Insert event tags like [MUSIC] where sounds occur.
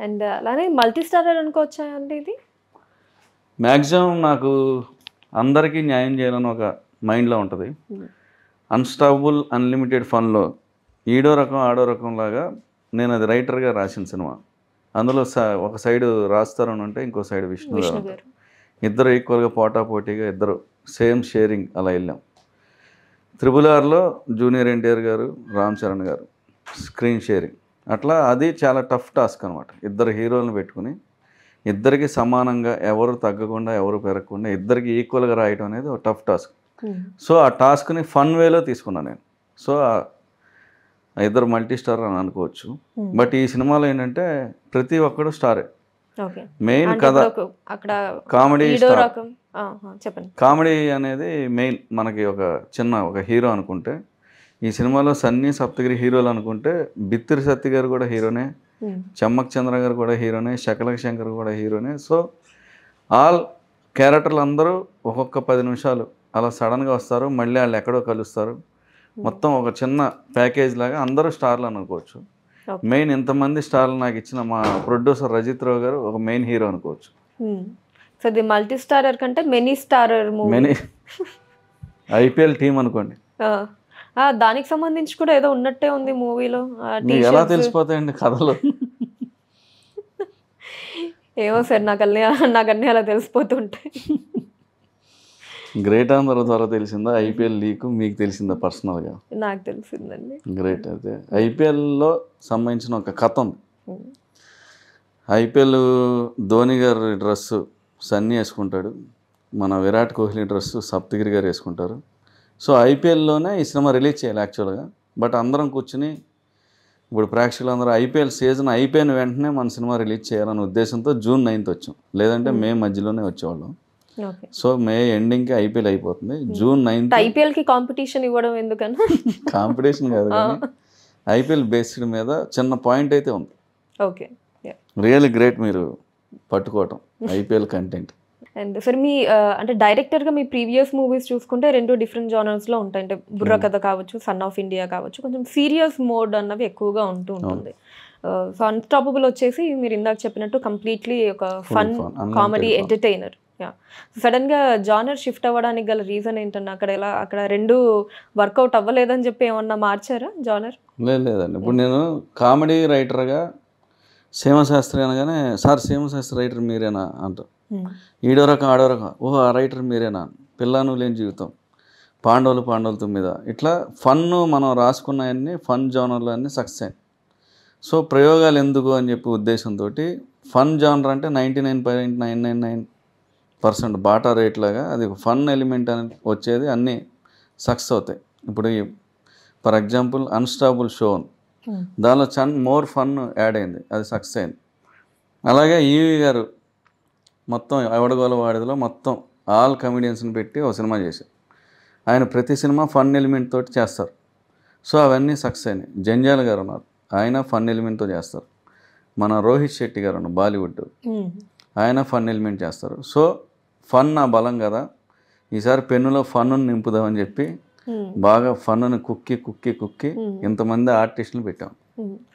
And అలానే multi starrer అనుకోవచ్చా అండి ఇది? మ్యాక్సిమం నాకు అందరికీ న్యాయం చేయాలని ఒక మైండ్లో ఉంటుంది. అన్స్టాపుల్ అన్లిమిటెడ్ ఫన్లో ఈడో రకం ఆడో రకం లాగా నేను అది రైటర్గా రాసిన సినిమా. అందులో స- ఒక సైడ్ రాస్తారు అని ఉంటే ఇంకో సైడ్ విష్ణు ఇద్దరు ఈక్వల్గా పోటా పోటీగా ఇద్దరు సేమ్ షేరింగ్ అలా వెళ్ళాం. త్రిబుల్ ఆర్లో జూనియర్ ఎన్టీఆర్ గారు రామ్ చరణ్ గారు స్క్రీన్ షేరింగ్ అట్లా అది చాలా టఫ్ టాస్క్ అనమాట ఇద్దరు హీరోలను పెట్టుకుని ఇద్దరికి సమానంగా ఎవరు తగ్గకుండా ఎవరు పెరగకుండా ఇద్దరికి ఈక్వల్గా రాయటం అనేది ఒక టఫ్ టాస్క్ Hmm. సో ఆ టాస్క్ని ఫన్ వేలో తీసుకున్నాను నేను. సో ఇద్దరు మల్టీ స్టార్ అని అనుకోవచ్చు. Hmm. బట్ ఈ సినిమాలో ఏంటంటే ప్రతి ఒక్కడు స్టారే మెయిన్ కథ అక్కడ కామెడీ చెప్పండి. కామెడీ అనేది మెయిన్ మనకి ఒక చిన్న ఒక హీరో అనుకుంటే ఈ సినిమాలో సన్నీ సప్తగిరి హీరోలు అనుకుంటే బిత్తిరి సత్తి గారు కూడా హీరోనే. చెమ్మక్ చంద్ర గారు కూడా హీరోనే శకలక శంకర్ కూడా హీరోనే. సో ఆల్ క్యారెక్టర్లు అందరూ ఒక్కొక్క పది నిమిషాలు అలా సడన్గా వస్తారు మళ్ళీ వాళ్ళు ఎక్కడో కలుస్తారు. మొత్తం ఒక చిన్న ప్యాకేజ్ లాగా అందరూ స్టార్లు అనుకోవచ్చు. మెయిన్ ఇంతమంది స్టార్లు నాకు ఇచ్చిన మా ప్రొడ్యూసర్ రజిత్ రావు గారు ఒక మెయిన్ హీరో అనుకోవచ్చు. సో మల్టీ స్టారర్ కంటే many starrer movie. Many IPL team అనుకోండి. దానికి సంబంధించి కూడా ఏదో ఉన్నట్టే ఉంది మూవీలో. ఎలా తెలిసిపోతాయండి కథలు? ఏమో సార్ నాకు అన్నీ నాకు అన్నీ అలా తెలిసిపోతుంటాయి. గ్రేట్ ఆంధ్ర ద్వారా తెలిసిందా? ఐపీఎల్ లీక్ మీకు తెలిసిందా పర్సనల్గా? నాకు తెలిసిందండి. గ్రేట్ అయితే. ఐపీఎల్లో సంబంధించిన ఒక కథ ఉంది. ఐపీఎల్ ధోని గారి డ్రెస్సు సన్నీ వేసుకుంటాడు. మన విరాట్ కోహ్లీ డ్రెస్సు సప్తగిరి గారు వేసుకుంటారు. సో ఐపీఎల్లోనే ఈ సినిమా రిలీజ్ చేయాలి యాక్చువల్గా. బట్ అందరం కూర్చుని ఇప్పుడు ప్రేక్షకులు అందరూ ఐపీఎల్ సీజన్ అయిపోయిన వెంటనే మన సినిమా రిలీజ్ చేయాలనే ఉద్దేశంతో జూన్ నైన్త్ వచ్చాం. లేదంటే మే మధ్యలోనే వచ్చేవాళ్ళం. సో మే ఎండింగ్కి ఐపీఎల్ అయిపోతుంది. జూన్ నైన్త్ ఐపీఎల్కి కాంపిటీషన్ ఇవ్వడం ఎందుకన్నా [LAUGHS] కాంపిటీషన్ కాదు కానీ ఐపీఎల్ బేస్డ్ మీద చిన్న పాయింట్ అయితే ఉంది. ఓకే. రియల్లీ గ్రేట్ మీరు పట్టుకోవటం ఐపీఎల్ కంటెంట్. అండ్ సరే మీ అంటే డైరెక్టర్గా మీ ప్రీవియస్ మూవీస్ చూసుకుంటే రెండు డిఫరెంట్ జానర్స్లో ఉంటాయి. అంటే బుర్ర కథ కావచ్చు సన్ ఆఫ్ ఇండియా కావచ్చు కొంచెం సీరియస్ మోడ్ అన్నవి ఎక్కువగా ఉంటూ ఉంటుంది. సో అన్స్టాపబుల్ వచ్చేసి మీరు ఇందాక చెప్పినట్టు కంప్లీట్లీ ఒక ఫన్ కామెడీ. ఎంటర్టైనర్. యా. సడన్గా జానర్ షిఫ్ట్ అవ్వడానికి గల రీజన్ ఏంటన్నా అక్కడ ఎలా అక్కడ రెండు వర్కౌట్ అవ్వలేదని చెప్పి ఏమన్నా మార్చారా జానర్? లేదు లేదండి. ఇప్పుడు నేను కామెడీ రైటర్గా సీమశాస్త్రి అనగానే సార్ సీమశాస్త్రి రైటర్ మీరేనా? అంట. ఈడో రకం ఆడో రకం. ఓ ఆ రైటర్ మీరేనా? పిల్లను లేని జీవితం. పాండవులు పాండవుల తొమ్మిద ఇట్లా ఫన్ మనం రాసుకున్నవన్నీ ఫన్ జానర్లు అన్నీ సక్సెస్ అయ్యాయి సో ప్రయోగాలు ఎందుకు అని చెప్పి ఉద్దేశంతో ఫన్ జానర్ అంటే ninety nine point nine nine nine percent Bata rate లాగా అది ఫన్ ఎలిమెంట్ అని వచ్చేది అన్నీ సక్సెస్ అవుతాయి. ఇప్పుడు ఫర్ ఎగ్జాంపుల్ అన్స్టాపుల్ షో దానిలో చన్ మోర్ ఫన్ యాడ్ అయింది. అది సక్సెస్ అయింది. అలాగే ఈవి గారు మొత్తం ఎవడగోల వాడిదిలో మొత్తం ఆల్ కమెడియన్స్ని పెట్టి ఒక సినిమా చేశారు. ఆయన ప్రతి సినిమా ఫన్ ఎలిమెంట్ తోటి చేస్తారు. సో అవన్నీ సక్సెస్ అయినాయి. జంజాల్ గారు ఉన్నారు. ఆయన ఫన్ ఎలిమెంట్తో చేస్తారు. మన రోహిత్ శెట్టి గారు ఉన్నారు బాలీవుడ్ ఆయన ఫన్ ఎలిమెంట్ చేస్తారు. సో ఫన్ నా బలం కదా. ఈసారి పెన్నులో ఫన్ను నింపుదామని చెప్పి బాగా ఫన్ను కుక్కి కుక్కి కుక్కి ఇంతమంది ఆర్టిస్టులు పెట్టాం.